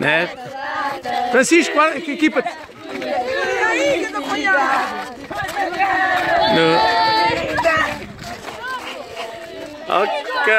Né? Francisco, que equipa. No. Ok.